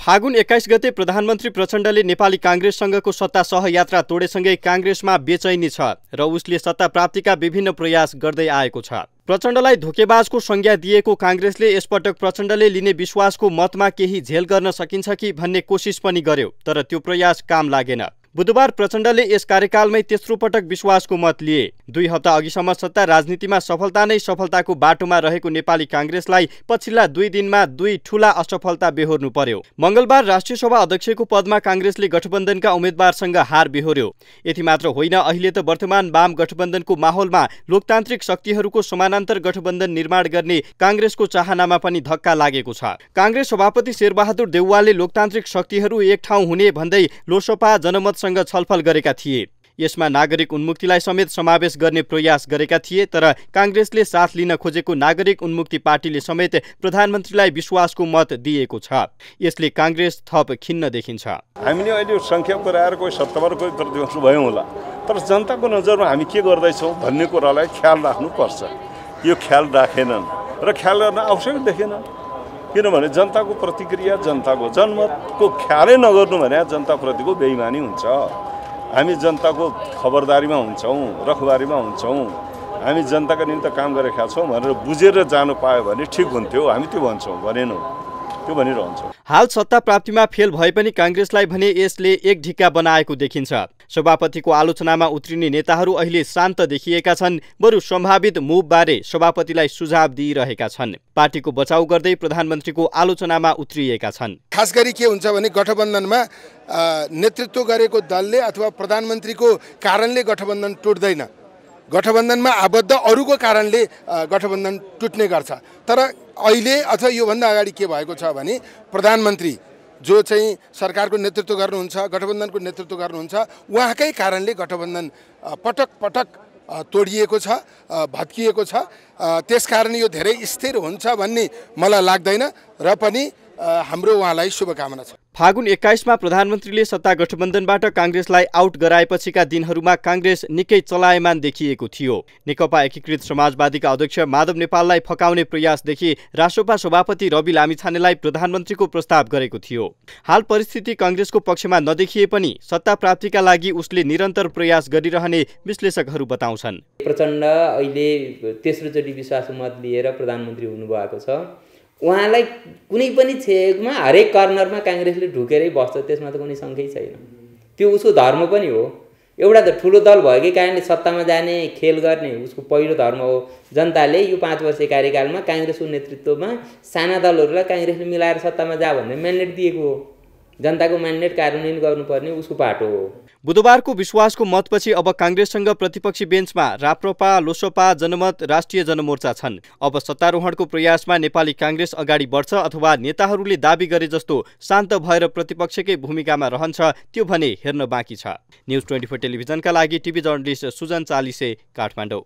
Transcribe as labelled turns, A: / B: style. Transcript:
A: फागुन एक्काइस गते प्रधानमन्त्री प्रचण्डले नेपाली काङ्ग्रेससँगको सत्ता सहयात्रा तोडेसँगै काङ्ग्रेसमा बेचैनी छ र उसले सत्ता प्राप्तिका विभिन्न प्रयास गर्दै आएको छ। प्रचण्डलाई धोकेबाजको संज्ञा दिएको काङ्ग्रेसले यसपटक प्रचण्डले लिने विश्वासको मतमा केही झेल गर्न सकिन्छ कि भन्ने कोसिस पनि गर्यो तर त्यो प्रयास काम लागेन। बुधबार प्रचण्डले यस कार्यकालमै तेस्रो पटक विश्वासको मत लिए। दुई हप्ता अघिसम्म सत्ता राजनीतिमा सफलता नै सफलताको बाटोमा रहेको नेपाली काङ्ग्रेसलाई पछिल्ला दुई दिनमा दुई ठूला असफलता बेहोर्नु पर्यो। मङ्गलबार राष्ट्रिय सभा अध्यक्षको पदमा काङ्ग्रेसले गठबन्धनका उम्मेद्वारसँग हार बेहोर्यो। यति मात्र होइन अहिले त वर्तमान वाम गठबन्धनको माहौलमा लोकतान्त्रिक शक्तिहरूको समानान्तर गठबन्धन निर्माण गर्ने काङ्ग्रेसको चाहनामा पनि धक्का लागेको छ। काङ्ग्रेस सभापति शेरबहादुर देउवाले लोकतान्त्रिक शक्तिहरू एक ठाउँ हुने भन्दै लोसपा जनमत सँग छलफल गरेका थिए। यसमा नागरिक उन्मुक्तिलाई समेत समावेश गर्ने प्रयास गरेका थिए तर काङ्ग्रेसले साथ लिन खोजेको नागरिक उन्मुक्ति पार्टीले समेत प्रधानमन्त्रीलाई विश्वासको मत दिएको छ। यसले काङ्ग्रेस थप खिन्न देखिन्छ।
B: हामीले अहिले सङ्ख्या पुऱ्याएर कोही सत्तावर कोही प्रतिपक्ष भयौँ होला। तर जनताको नजरमा हामी के गर्दैछौँ भन्ने कुरालाई ख्याल राख्नुपर्छ। यो ख्याल राखेनन् र ख्याल गर्न आवश्यक देखेन किनभने जनताको प्रतिक्रिया जनताको जनमतको ख्यालै नगर्नु भने जनताप्रतिको बेइमानी हुन्छ। हामी जनताको खबरदारीमा हुन्छौँ रखबारीमा हुन्छौँ। हामी जनताका निम्ति काम गरेका छौँ भनेर बुझेर जानु पायो भने ठिक हुन्थ्यो। हामी त्यो भन्छौँ भनेनौँ। त्यो भनिरहन्छौँ
A: हाल सत्ता प्राप्तिमा फेल भए पनि काङ्ग्रेसलाई भने यसले एक ढिक्का बनाएको देखिन्छ। सभापतिको आलोचनामा उत्रिने नेताहरू अहिले शान्त देखिएका छन् बरु सम्भावित मुभबारे सभापतिलाई सुझाव दिइरहेका छन्। पार्टीको बचाउ गर्दै प्रधानमन्त्रीको आलोचनामा उत्रिएका छन्।
C: खास गरी के हुन्छ भने गठबन्धनमा नेतृत्व गरेको दलले अथवा प्रधानमन्त्रीको कारणले गठबन्धन टुट्दैन। गठबन्धनमा आबद्ध अरूको कारणले गठबन्धन टुट्ने गर्छ। तर अहिले अथवा योभन्दा अगाडि के भएको छ भने प्रधानमन्त्री जो चाहिँ सरकारको नेतृत्व गर्नुहुन्छ गठबन्धनको नेतृत्व गर्नुहुन्छ उहाँकै कारणले गठबन्धन पटक पटक तोडिएको छ भत्किएको छ। त्यसकारण यो धेरै स्थिर हुन्छ भन्ने मलाई लाग्दैन र पनि हाम्रो उहाँलाई शुभकामना छ।
A: फागुन एक्काइसमा प्रधानमन्त्रीले सत्ता गठबन्धनबाट काङ्ग्रेसलाई आउट गराएपछिका दिनहरूमा काङ्ग्रेस निकै चलायमान देखिएको थियो। नेकपा एकीकृत समाजवादीका अध्यक्ष माधव नेपाललाई फकाउने प्रयासदेखि रासोपा सभापति रवि लामिछानेलाई प्रधानमन्त्रीको प्रस्ताव गरेको थियो। हाल परिस्थिति काङ्ग्रेसको पक्षमा नदेखिए पनि सत्ता प्राप्तिका लागि उसले निरन्तर प्रयास गरिरहने विश्लेषकहरू बताउँछन्।
D: प्रचण्ड अहिले तेस्रोचोटि विश्वास मत लिएर प्रधानमन्त्री हुनुभएको छ। उहाँलाई कुनै पनि छेकमा हरेक कर्नरमा काङ्ग्रेसले ढुकेरै बस्छ त्यसमा त कुनै सङ्ख्यै छैन। त्यो उसको धर्म पनि हो। एउटा त ठुलो दल भएकै कारणले सत्तामा जाने खेल गर्ने उसको पहिलो धर्म हो। जनताले यो पाँच वर्ष कार्यकालमा काङ्ग्रेसको नेतृत्वमा साना दलहरूलाई काङ्ग्रेसले मिलाएर सत्तामा जा भनेर म्यान्डेट दिएको हो। जनताको म्यान्डेट कार्यान्वयन गर्नुपर्ने उसको पाटो हो।
A: बुधबारको विश्वासको मतपछि अब काङ्ग्रेससँग प्रतिपक्षी बेन्चमा राप्रपा लोसपा जनमत राष्ट्रिय जनमोर्चा छन्। अब सत्तारोहणको प्रयासमा नेपाली काङ्ग्रेस अगाडि बढ्छ अथवा नेताहरूले दावी गरे जस्तो शान्त भएर प्रतिपक्षकै भूमिकामा रहन्छ त्यो भने हेर्न बाँकी छ। न्युज ट्वेन्टी फोर टेलिभिजनका लागि टिभी जर्नलिस्ट सुजन चालिसे काठमाडौँ।